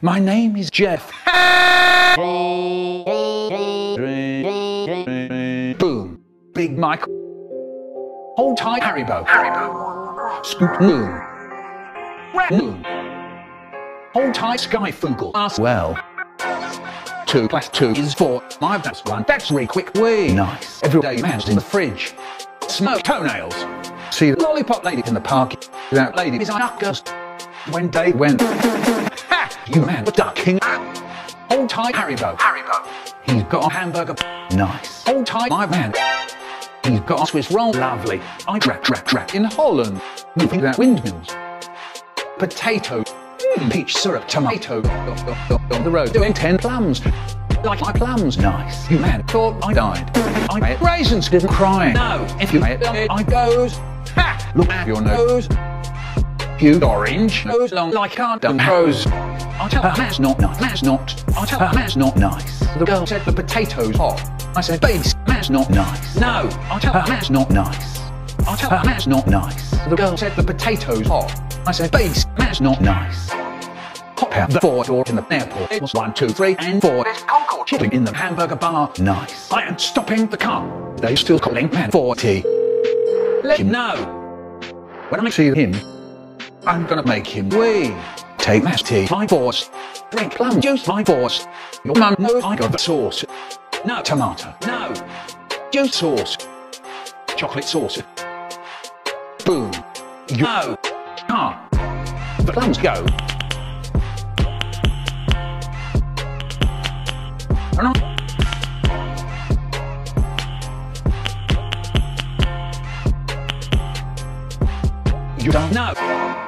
My name is Jeff. Boom. Big Mike. Hold tight, Haribo. Haribo. Scoop Moon. Red Moon. Hold tight, Sky Fugel. As well. Two plus two is four. My that's one. That's really quick wee. Nice. Everyday man's in the fridge. Smoke toenails. See the lollipop lady in the park. That lady is August. When they went. You man were ducking. Hold tight, Haribo. Haribo. He's got a hamburger. Nice. Hold tight, my man. He's got a Swiss roll. Lovely. I track, track, track in Holland. Moving that windmills. Potato. Mm, peach syrup, tomato. On the road doing ten plums. Like my plums. Nice. You man thought I died. I ate raisins, didn't cry. No. If you ate it, I goes. Ha! Look at your nose. Huge orange nose long like our dumb rose. I tell her that's not nice. That's not. I tell her that's not nice. The girl said the potatoes hot. I said, baby, that's not nice. No. I tell her that's not nice. I tell her that's not nice. The girl said the potatoes hot. I said, baby, that's not nice. Hop out the four door in the airport. It was one, two, three, and four. There's Concord chilling in the hamburger bar. Nice. I am stopping the car. They still calling man 40. Let him know. When I see him, I'm gonna make him wee. Take that tea, my force. Drink plum juice, my force. Your mum knows I got the sauce. No tomato. No. Juice sauce. Chocolate sauce. Boom. You no. Ah. The plums go. You don't know.